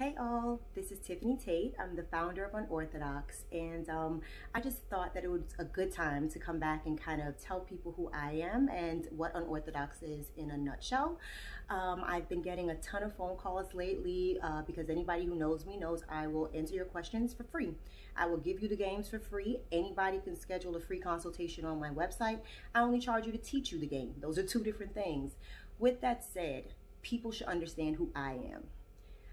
Hey all, this is Tiffany Tate. I'm the founder of Unorthodox, and um, I just thought that it was a good time to come back and kind of tell people who I am and what Unorthodox is in a nutshell. Um, I've been getting a ton of phone calls lately uh, because anybody who knows me knows I will answer your questions for free. I will give you the games for free. Anybody can schedule a free consultation on my website. I only charge you to teach you the game. Those are two different things. With that said, people should understand who I am.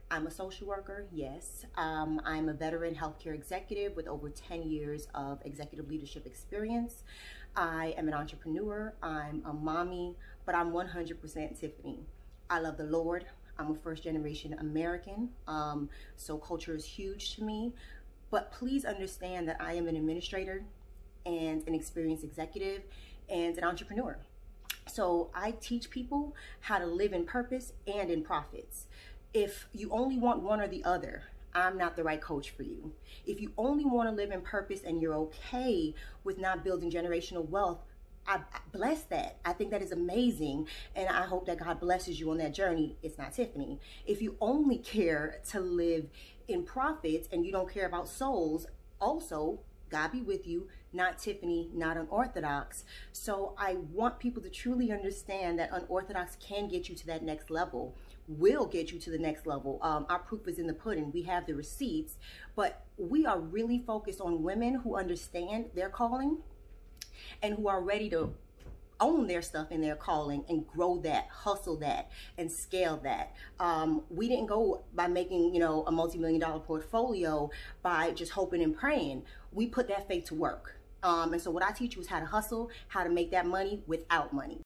I'm a social worker, yes. Um, I'm a veteran healthcare executive with over 10 years of executive leadership experience. I am an entrepreneur, I'm a mommy, but I'm 100% Tiffany. I love the Lord. I'm a first generation American, um, so culture is huge to me. But please understand that I am an administrator and an experienced executive and an entrepreneur. So I teach people how to live in purpose and in profits if you only want one or the other, I'm not the right coach for you. If you only want to live in purpose and you're okay with not building generational wealth, I bless that. I think that is amazing. And I hope that God blesses you on that journey. It's not Tiffany. If you only care to live in profits and you don't care about souls, also, God be with you, not Tiffany, not unorthodox. So I want people to truly understand that unorthodox can get you to that next level will get you to the next level. Um, our proof is in the pudding. We have the receipts, but we are really focused on women who understand their calling and who are ready to own their stuff in their calling and grow that, hustle that, and scale that. Um, we didn't go by making, you know, a multi-million dollar portfolio by just hoping and praying. We put that faith to work. Um, and so what I teach you is how to hustle, how to make that money without money.